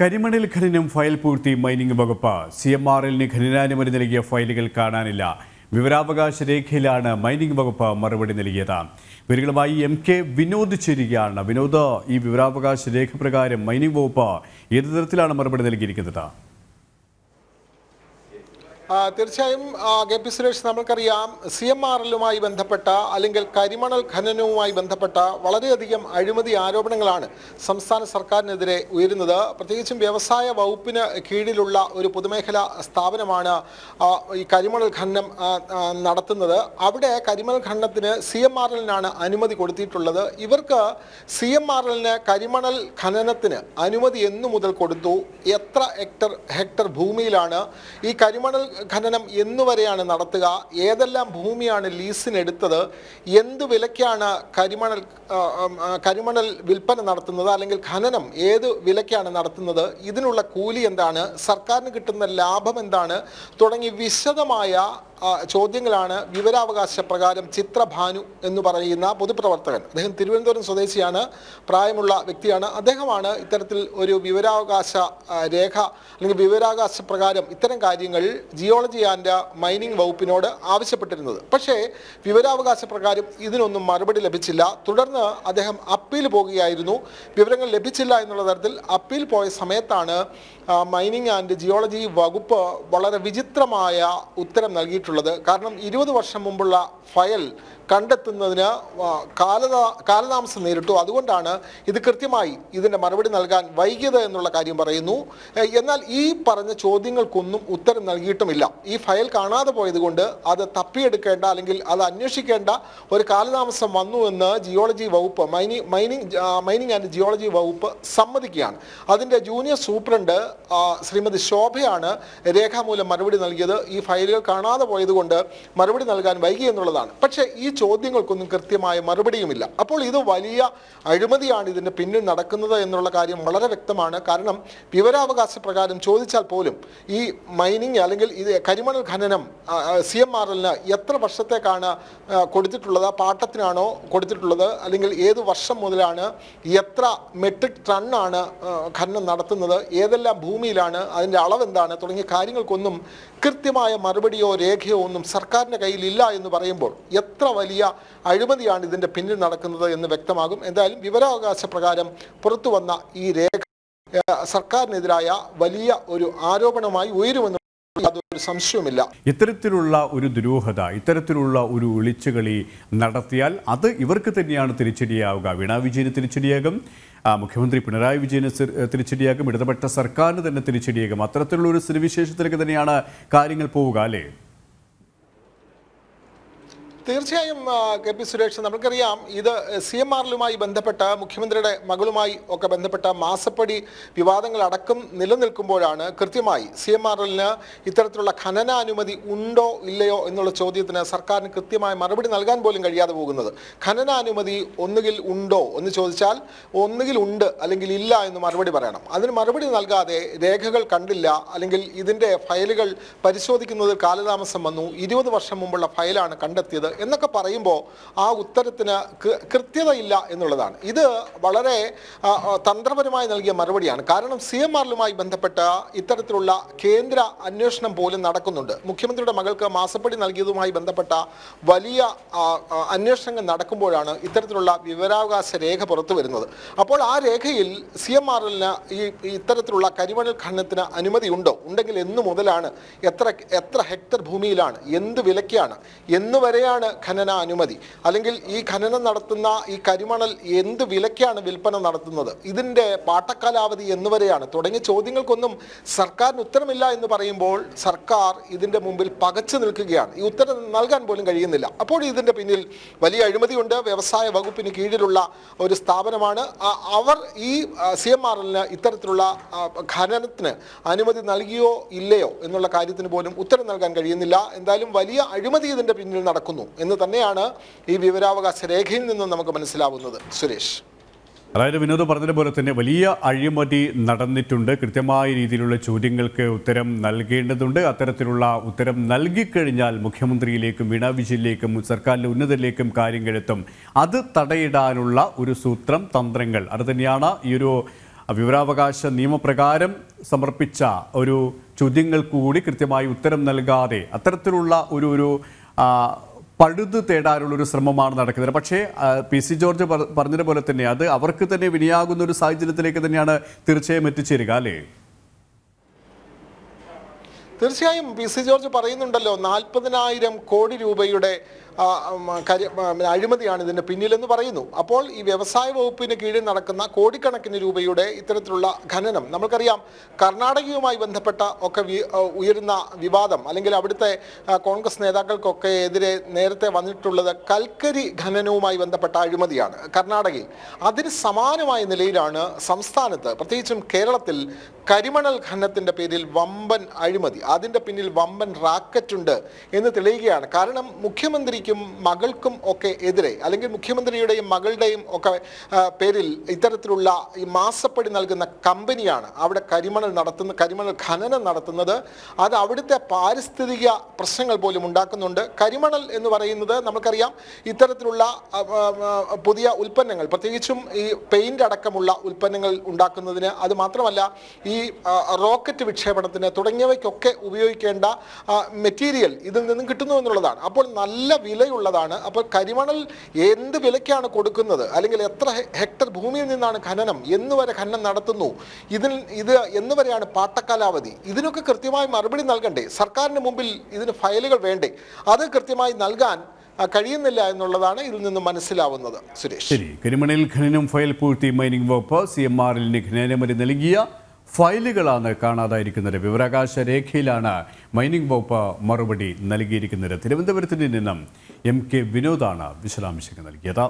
കരിമണൽ ഖനനം ഫയൽ പൂർത്തി മൈനിംഗ് വകുപ്പ്. സി എം ആർ എല്ലിന് ഖനനാനുമതി നൽകിയ ഫയലുകൾ കാണാനില്ല. വിവരാവകാശ രേഖയിലാണ് മൈനിംഗ് വകുപ്പ് മറുപടി നൽകിയത്. വിവരങ്ങളുമായി എം കെ വിനോദ് ചേരുകയാണ്. വിനോദ് ഈ വിവരാവകാശ രേഖ പ്രകാരം മൈനിംഗ് വകുപ്പ് ഏത് തരത്തിലാണ് മറുപടി നൽകിയിരിക്കുന്നത്? തീർച്ചയായും കെ പി സുരേഷ് നമുക്കറിയാം സി എം ആർ എല്ലുമായി ബന്ധപ്പെട്ട അല്ലെങ്കിൽ കരിമണൽ ഖനനവുമായി ബന്ധപ്പെട്ട വളരെയധികം അഴിമതി ആരോപണങ്ങളാണ് സംസ്ഥാന സർക്കാരിനെതിരെ ഉയരുന്നത്. പ്രത്യേകിച്ചും വ്യവസായ വകുപ്പിന് കീഴിലുള്ള ഒരു പൊതുമേഖലാ സ്ഥാപനമാണ് ഈ കരിമണൽ ഖനനം നടത്തുന്നത്. അവിടെ കരിമണൽ ഖനനത്തിന് സി എം ആർ എല്ലിനാണ് അനുമതി കൊടുത്തിട്ടുള്ളത്. ഇവർക്ക് സി എം ആർ എല്ലിന് കരിമണൽ ഖനനത്തിന് അനുമതി എന്നു മുതൽ കൊടുത്തു. എത്ര ഹെക്ടർ ഹെക്ടർ ഭൂമിയിലാണ് ഈ കരിമണൽ ഖനനം എന്നുവരെയാണ് നടത്തുക. ഏതെല്ലാം ഭൂമിയാണ് ലീസിനെടുത്തത്? എന്ത് വിലയ്ക്കാണ് കരിമണൽ കരിമണൽ വിൽപ്പന നടത്തുന്നത്? അല്ലെങ്കിൽ ഖനനം ഏത് വിലയ്ക്കാണ് നടത്തുന്നത്? ഇതിനുള്ള കൂലി എന്താണ്? സർക്കാരിന് കിട്ടുന്ന ലാഭം എന്താണ്? തുടങ്ങി വിശദമായ ചോദ്യങ്ങളാണ് വിവരാവകാശ പ്രകാരം ചിത്രഭാനു എന്ന് പറയുന്ന പൊതുപ്രവർത്തകൻ. അദ്ദേഹം തിരുവനന്തപുരം സ്വദേശിയാണ് പ്രായമുള്ള വ്യക്തിയാണ്. അദ്ദേഹമാണ് ഇത്തരത്തിൽ ഒരു വിവരാവകാശ രേഖ അല്ലെങ്കിൽ വിവരാവകാശ പ്രകാരം ഇത്തരം കാര്യങ്ങൾ ജിയോളജി ആൻഡ് മൈനിങ് വകുപ്പിനോട് ആവശ്യപ്പെട്ടിരുന്നത്. പക്ഷേ വിവരാവകാശ പ്രകാരം ഇതിനൊന്നും മറുപടി ലഭിച്ചില്ല. തുടർന്ന് അദ്ദേഹം അപ്പീൽ പോകുകയായിരുന്നു. വിവരങ്ങൾ ലഭിച്ചില്ല എന്നുള്ള തരത്തിൽ അപ്പീൽ പോയ സമയത്താണ് മൈനിങ് ആൻഡ് ജിയോളജി വകുപ്പ് വളരെ വിചിത്രമായ ഉത്തരം നൽകിയിട്ടുള്ളത് കാരണം ഇരുപത് വർഷം മുമ്പുള്ള ഫയൽ കണ്ടെത്തുന്നതിന് കാലതാ കാലതാമസം നേരിട്ടു. അതുകൊണ്ടാണ് ഇത് കൃത്യമായി ഇതിന്റെ മറുപടി നൽകാൻ വൈകിയത് എന്നുള്ള കാര്യം പറയുന്നു. എന്നാൽ ഈ പറഞ്ഞ ചോദ്യങ്ങൾക്കൊന്നും ഉത്തരം നൽകിയിട്ടുമില്ല. ഈ ഫയൽ കാണാതെ പോയതുകൊണ്ട് അത് തപ്പിയെടുക്കേണ്ട അല്ലെങ്കിൽ അത് അന്വേഷിക്കേണ്ട ഒരു കാലതാമസം വന്നു എന്ന് ജിയോളജി വകുപ്പ് mining mining mining and geology വകുപ്പ് സമ്മതിക്കുകയാണ്. അതിന്റെ ജൂനിയർ സൂപ്രണ്ട് ശ്രീമതി ശോഭയാണ് രേഖാമൂലം മറുപടി നൽകിയത്. ഈ ഫയലുകൾ കാണാതെ പോയതുകൊണ്ട് മറുപടി നൽകാൻ വൈകി എന്നുള്ളതാണ്. പക്ഷേ ഈ ചോദ്യങ്ങൾക്കൊന്നും കൃത്യമായ മറുപടിയുമില്ല. അപ്പോൾ ഇത് വലിയ അഴിമതിയാണ് ഇതിന്റെ പിന്നിൽ നടക്കുന്നത് എന്നുള്ള കാര്യം വളരെ വ്യക്തമാണ്. കാരണം വിവരാവകാശ പ്രകാരം ചോദിച്ചാൽ പോലും ഈ മൈനിങ് അല്ലെങ്കിൽ ഇത് കരിമണൽ ഖനനം സി എം ആർ എല്ലിന് എത്ര വർഷത്തേക്കാണ് കൊടുത്തിട്ടുള്ളത് പാട്ടത്തിനാണോ കൊടുത്തിട്ടുള്ളത് അല്ലെങ്കിൽ ഏത് വർഷം മുതലാണ് എത്ര മെട്രിക് ടണ്ണാണ് ഖനനം നടത്തുന്നത് ഏതെല്ലാം ഭൂമിയിലാണ് അതിന്റെ അളവ് എന്താണ് തുടങ്ങിയ കാര്യങ്ങൾക്കൊന്നും കൃത്യമായ മറുപടിയോ രേഖയോ ഒന്നും സർക്കാരിന്റെ കയ്യിലില്ല എന്ന് പറയുമ്പോൾ എത്ര വലിയ അഴിമതിയാണ് ഇതിന്റെ പിന്നിൽ നടക്കുന്നത് എന്ന് വ്യക്തമാകും. എന്തായാലും വിവരാവകാശ പ്രകാരം പുറത്തു വന്ന ഈ രേഖ സർക്കാരിനെതിരായ വലിയ ഒരു ആരോപണമായി ഉയരുമെന്ന് യാതൊരു സംശയവുമില്ല. ഇത്തരത്തിലുള്ള ഒരു ദുരൂഹത ഇത്തരത്തിലുള്ള ഒരു വിളിച്ചുകളി നടത്തിയാൽ അത് ഇവർക്ക് തന്നെയാണ് തിരിച്ചടിയാവുക. വീണാ വിജയന് തിരിച്ചടിയാകും. മുഖ്യമന്ത്രി പിണറായി വിജയന് തിരിച്ചടിയാകും. ഇടതുപെട്ട സർക്കാരിന് തന്നെ തിരിച്ചടിയാകും. അത്തരത്തിലുള്ള ഒരു സ്ഥിതിവിശേഷത്തിലേക്ക് തന്നെയാണ് കാര്യങ്ങൾ പോവുക അല്ലേ? തീർച്ചയായും കെ പി സുരേഷ് നമുക്കറിയാം ഇത് സി എം ആറിലുമായി ബന്ധപ്പെട്ട മുഖ്യമന്ത്രിയുടെ മകളുമായി ഒക്കെ ബന്ധപ്പെട്ട മാസപ്പടി വിവാദങ്ങൾ അടക്കം നിലനിൽക്കുമ്പോഴാണ് കൃത്യമായി സി എം ആറിന് ഇത്തരത്തിലുള്ള ഇത്തരത്തിലുള്ള ഖനനാനുമതി ഉണ്ടോ ഇല്ലയോ എന്നുള്ള ചോദ്യത്തിന് സർക്കാരിന് കൃത്യമായ മറുപടി നൽകാൻ പോലും കഴിയാതെ പോകുന്നത്. ഖനനാനുമതി ഒന്നുകിൽ ഉണ്ടോ എന്ന് ചോദിച്ചാൽ ഒന്നുകിൽ ഉണ്ട് അല്ലെങ്കിൽ ഇല്ല എന്ന് മറുപടി പറയണം. അതിന് മറുപടി നൽകാതെ രേഖകൾ കണ്ടില്ല അല്ലെങ്കിൽ ഇതിന്റെ ഫയലുകൾ പരിശോധിക്കുന്നതിൽ കാലതാമസം വന്നു. ഇരുപത് വർഷം മുമ്പുള്ള ഫയലാണ് കണ്ടെത്തിയത് എന്നൊക്കെ പറയുമ്പോൾ ആ ഉത്തരത്തിന് കൃത്യതയില്ല എന്നുള്ളതാണ്. ഇത് വളരെ തന്ത്രപരമായി നൽകിയ മറുപടിയാണ്. കാരണം സി എം ആറിലുമായി ബന്ധപ്പെട്ട ഇത്തരത്തിലുള്ള കേന്ദ്ര അന്വേഷണം പോലും നടക്കുന്നുണ്ട്. മുഖ്യമന്ത്രിയുടെ മകൾക്ക് മാസപ്പടി നൽകിയതുമായി ബന്ധപ്പെട്ട വലിയ അന്വേഷണങ്ങൾ നടക്കുമ്പോഴാണ് ഇത്തരത്തിലുള്ള വിവരാവകാശ രേഖ പുറത്തു വരുന്നത്. അപ്പോൾ ആ രേഖയിൽ സി എം ആറിന് ഈ ഇത്തരത്തിലുള്ള കരിമണൽ ഖനനത്തിന് അനുമതി ഉണ്ടോ? ഉണ്ടെങ്കിൽ എന്നു മുതലാണ് എത്ര എത്ര ഹെക്ടർ ഭൂമിയിലാണ് എന്ത് വിലയ്ക്കാണ് എന്ന് വരെയാണ് ഖനന അനുമതി. അല്ലെങ്കിൽ ഈ ഖനനം നടത്തുന്ന ഈ കരിമണൽ എന്ത് വിലയ്ക്കാണ് വിൽപ്പന നടത്തുന്നത്? ഇതിന്റെ പാട്ടക്കാലാവധി എന്നുവരെയാണ്. തുടങ്ങിയ ചോദ്യങ്ങൾക്കൊന്നും സർക്കാരിന് ഉത്തരമില്ല എന്ന് പറയുമ്പോൾ സർക്കാർ ഇതിന്റെ മുമ്പിൽ പകച്ചു നിൽക്കുകയാണ്. ഈ ഉത്തരം നൽകാൻ പോലും കഴിയുന്നില്ല. അപ്പോൾ ഇതിന്റെ പിന്നിൽ വലിയ അഴിമതിയുണ്ട്. വ്യവസായ വകുപ്പിന് കീഴിലുള്ള ഒരു സ്ഥാപനമാണ്. അവർ ഈ സി എം ആർ എല്ലിന് ഇത്തരത്തിലുള്ള ഖനനത്തിന് അനുമതി നൽകിയോ ഇല്ലയോ എന്നുള്ള കാര്യത്തിന് പോലും ഉത്തരം നൽകാൻ കഴിയുന്നില്ല. എന്തായാലും വലിയ അഴിമതി ഇതിന്റെ പിന്നിൽ നടക്കുന്നു. എന്ന് തന്നെയാണ് ഈ വിവരാവകാശ രേഖയിൽ നിന്നും നമുക്ക് മനസ്സിലാവുന്നത്. സുരേഷ്. അതായത് വിനോദ് പറഞ്ഞതുപോലെ തന്നെ വലിയ അഴിമതി നടന്നിട്ടുണ്ട്. കൃത്യമായ രീതിയിലുള്ള ചോദ്യങ്ങൾക്ക് ഉത്തരം നൽകേണ്ടതുണ്ട്. അത്തരത്തിലുള്ള ഉത്തരം നൽകിക്കഴിഞ്ഞാൽ മുഖ്യമന്ത്രിയിലേക്കും വീണാ വിജയിലേക്കും സർക്കാരിന്റെ ഉന്നതരിലേക്കും കാര്യങ്ങൾ എത്തും അത് തടയിടാനുള്ള ഒരു സൂത്രം തന്ത്രങ്ങൾ. അത് തന്നെയാണ് ഈ ഒരു വിവരാവകാശ നിയമപ്രകാരം സമർപ്പിച്ച ഒരു ചോദ്യങ്ങൾക്ക് കൂടി കൃത്യമായി ഉത്തരം നൽകാതെ അത്തരത്തിലുള്ള ഒരു ഒരു പഴുത് തേടാനുള്ള ഒരു ശ്രമമാണ് നടക്കുന്നത്. പക്ഷേ പി സി ജോർജ് പറ- പറഞ്ഞതുപോലെ തന്നെ അത് അവർക്ക് തന്നെ വിനിയാകുന്ന ഒരു സാഹചര്യത്തിലേക്ക് തന്നെയാണ് തീർച്ചയായും എത്തിച്ചേരുക അല്ലേ? തീർച്ചയായും പി സി ജോർജ് പറയുന്നുണ്ടല്ലോ നാൽപ്പതിനായിരം കോടി രൂപയുടെ അഴിമതിയാണ് ഇതിന്റെ പിന്നിലെന്ന് പറയുന്നു. അപ്പോൾ ഈ വ്യവസായ വകുപ്പിന് കീഴിൽ നടക്കുന്ന കോടിക്കണക്കിന് രൂപയുടെ ഇത്തരത്തിലുള്ള ഖനനം നമുക്കറിയാം കർണാടകയുമായി ബന്ധപ്പെട്ട ഒക്കെ ഉയരുന്ന വിവാദം അല്ലെങ്കിൽ അവിടുത്തെ കോൺഗ്രസ് നേതാക്കൾക്കൊക്കെ എതിരെ നേരത്തെ വന്നിട്ടുള്ളത് കൽക്കരി ഖനനവുമായി ബന്ധപ്പെട്ട അഴിമതിയാണ് കർണാടകയിൽ. അതിന് സമാനമായ നിലയിലാണ് സംസ്ഥാനത്ത് പ്രത്യേകിച്ചും കേരളത്തിൽ കരിമണൽ ഖനനത്തിന്റെ പേരിൽ വമ്പൻ അഴിമതി. അതിന്റെ പിന്നിൽ വമ്പൻ റാക്കറ്റ് ഉണ്ട് എന്ന് തെളിയുകയാണ്. കാരണം മുഖ്യമന്ത്രിക്കും മകൾക്കും ഒക്കെ എതിരെ അല്ലെങ്കിൽ മുഖ്യമന്ത്രിയുടെയും മകളുടെയും ഒക്കെ പേരിൽ ഇത്തരത്തിലുള്ള ഈ മാസപ്പടി നൽകുന്ന കമ്പനിയാണ് അവിടെ കരിമണൽ നടത്തുന്ന കരിമണൽ ഖനനം നടത്തുന്നത്. അത് അവിടുത്തെ പാരിസ്ഥിതിക പ്രശ്നങ്ങൾ പോലും ഉണ്ടാക്കുന്നുണ്ട്. കരിമണൽ എന്ന് പറയുന്നത് നമുക്കറിയാം ഇത്തരത്തിലുള്ള പുതിയ ഉൽപ്പന്നങ്ങൾ പ്രത്യേകിച്ചും ഈ പെയിന്റ് അടക്കമുള്ള ഉൽപ്പന്നങ്ങൾ ഉണ്ടാക്കുന്നതിന്. അത് മാത്രമല്ല ഈ റോക്കറ്റ് വിക്ഷേപണത്തിന് തുടങ്ങിയവയ്ക്കൊക്കെ ഉപയോഗിക്കേണ്ട മെറ്റീരിയൽ ഇതിൽ നിന്നും കിട്ടുന്നു എന്നുള്ളതാണ്. അപ്പോൾ നല്ല വിലയുള്ളതാണ്. അപ്പോൾ കരിമണൽ എന്ത് വിലയ്ക്കാണ് കൊടുക്കുന്നത്? അല്ലെങ്കിൽ എത്ര ഹെക്ടർ ഭൂമിയിൽ നിന്നാണ് ഖനനം? എന്നുവരെ ഖനനം നടത്തുന്നു. ഇതിൽ ഇത് എന്നുവരെയാണ് പാട്ടക്കാലാവധി. ഇതിനൊക്കെ കൃത്യമായി മറുപടി നൽകണ്ടേ? സർക്കാരിന് മുമ്പിൽ ഇതിന് ഫയലുകൾ വേണ്ടേ? അത് കൃത്യമായി നൽകാൻ കഴിയുന്നില്ല എന്നുള്ളതാണ് ഇതിൽ നിന്ന് മനസ്സിലാവുന്നത്. സുരേഷ്. ശരി. കരിമണൽ ഖനനം ഫയൽ പൂഴ്ത്തി മൈനിങ് വകുപ്പ് സി എം ആറിൽ നൽകിയ ഫയലുകളാണ് കാണാതായിരിക്കുന്നത്. വിവരാകാശ രേഖയിലാണ് മൈനിങ് വകുപ്പ് മറുപടി നൽകിയിരിക്കുന്നത്. തിരുവനന്തപുരത്ത് നിന്നും എം കെ വിനോദാണ് വിശദാംശങ്ങൾ നൽകിയത്.